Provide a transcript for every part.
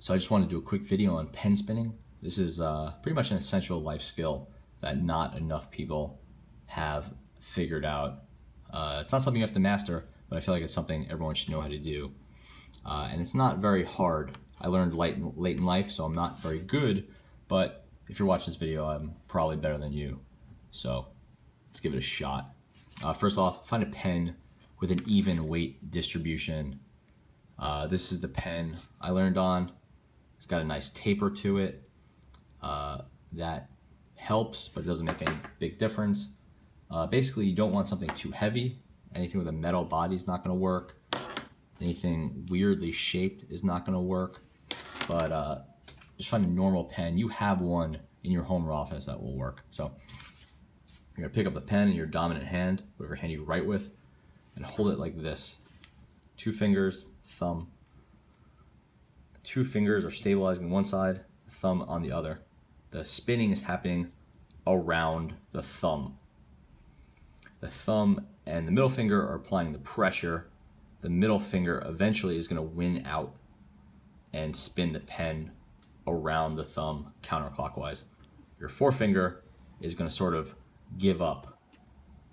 So I just want to do a quick video on pen spinning. This is uh, pretty much an essential life skill that not enough people have figured out. Uh, it's not something you have to master, but I feel like it's something everyone should know how to do. Uh, and it's not very hard. I learned late, late in life, so I'm not very good, but if you're watching this video, I'm probably better than you. So let's give it a shot. Uh, first off, find a pen with an even weight distribution. Uh, this is the pen I learned on. It's got a nice taper to it. Uh, that helps, but doesn't make any big difference. Uh, basically, you don't want something too heavy. Anything with a metal body is not going to work. Anything weirdly shaped is not going to work. But uh, just find a normal pen. You have one in your home or office that will work. So you're going to pick up the pen in your dominant hand, whatever hand you write with, and hold it like this. Two fingers, thumb. Two fingers are stabilizing one side, thumb on the other. The spinning is happening around the thumb. The thumb and the middle finger are applying the pressure. The middle finger eventually is going to win out and spin the pen around the thumb counterclockwise. Your forefinger is going to sort of give up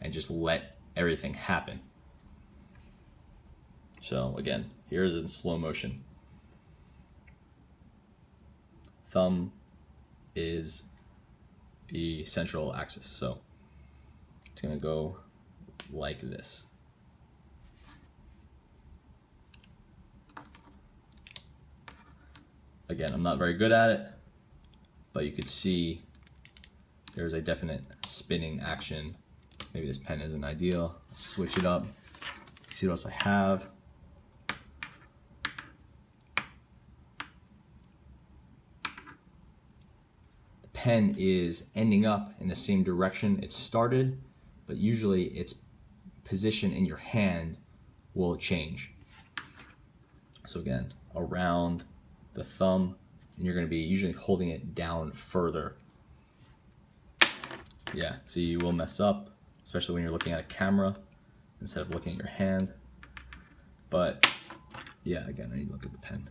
and just let everything happen. So again, here's in slow motion. Thumb is the central axis. So it's gonna go like this. Again, I'm not very good at it, but you could see there's a definite spinning action. Maybe this pen isn't ideal. Let's switch it up. See what else I have. Pen is ending up in the same direction it started, but usually its position in your hand will change. So again, around the thumb, and you're gonna be usually holding it down further. Yeah, see, you will mess up, especially when you're looking at a camera instead of looking at your hand. But yeah, again, I need to look at the pen.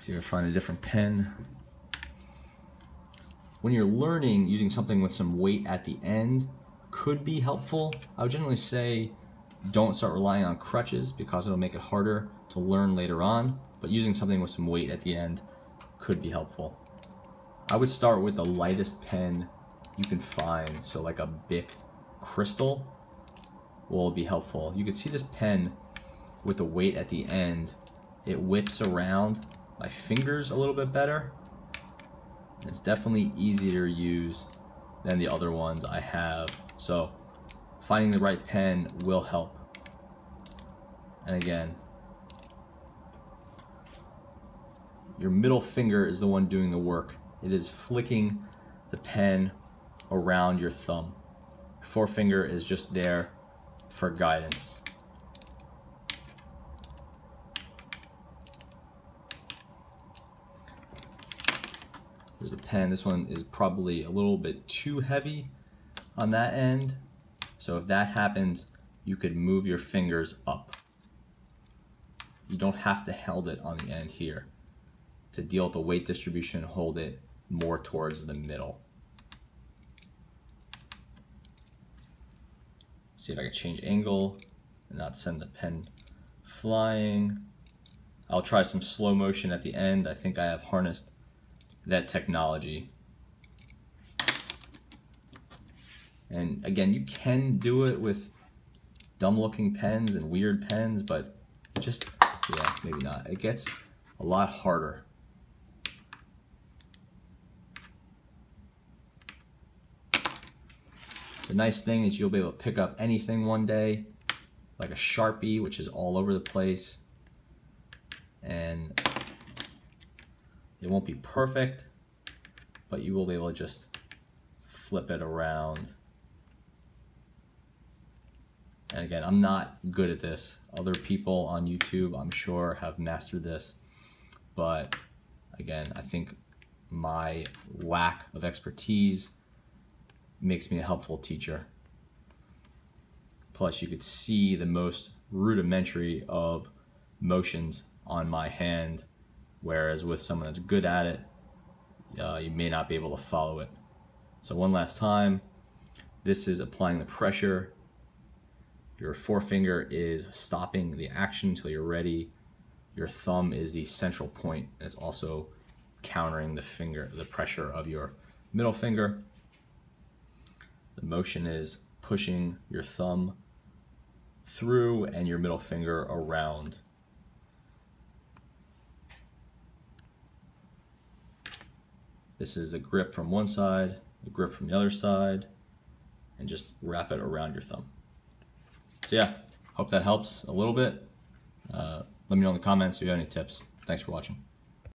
See if I find a different pen. When you're learning, using something with some weight at the end could be helpful. I would generally say don't start relying on crutches because it'll make it harder to learn later on, but using something with some weight at the end could be helpful. I would start with the lightest pen you can find, so like a Bic Crystal will be helpful. You can see this pen with the weight at the end, it whips around my fingers a little bit better. It's definitely easier to use than the other ones I have. So finding the right pen will help. And again, your middle finger is the one doing the work. It is flicking the pen around your thumb. Forefinger is just there for guidance. There's a pen. This one is probably a little bit too heavy on that end. So if that happens, you could move your fingers up. You don't have to hold it on the end here. To deal with the weight distribution, hold it more towards the middle. See if I can change angle and not send the pen flying. I'll try some slow motion at the end. I think I have harnessed that technology. And again, you can do it with dumb looking pens and weird pens, but just, yeah, maybe not. It gets a lot harder. The nice thing is you'll be able to pick up anything one day, like a Sharpie, which is all over the place. And it won't be perfect, but you will be able to just flip it around. And again, I'm not good at this. Other people on YouTube, I'm sure, have mastered this. But again, I think my lack of expertise makes me a helpful teacher. Plus you could see the most rudimentary of motions on my hand, whereas with someone that's good at it, uh, you may not be able to follow it. So one last time, this is applying the pressure. Your forefinger is stopping the action until you're ready. Your thumb is the central point, and it's also countering the finger, the pressure of your middle finger. The motion is pushing your thumb through and your middle finger around. This is the grip from one side, the grip from the other side, and just wrap it around your thumb. So yeah, hope that helps a little bit. Uh, let me know in the comments if you have any tips. Thanks for watching.